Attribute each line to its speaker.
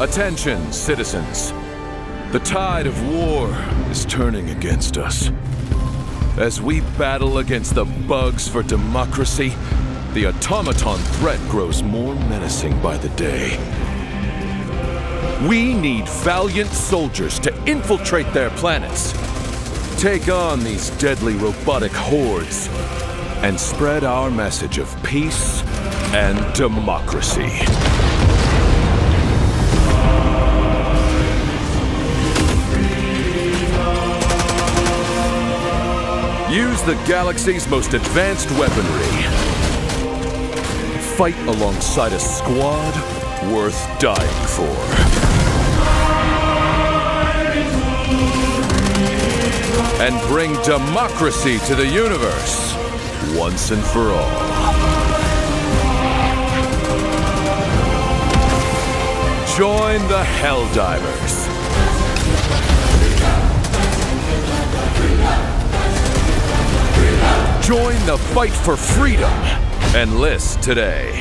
Speaker 1: Attention, citizens. The tide of war is turning against us. As we battle against the bugs for democracy, the automaton threat grows more menacing by the day. We need valiant soldiers to infiltrate their planets, take on these deadly robotic hordes, and spread our message of peace and democracy. Use the galaxy's most advanced weaponry. Fight alongside a squad worth dying for. And bring democracy to the universe once and for all. Join the Helldivers. Join the fight for freedom. And today.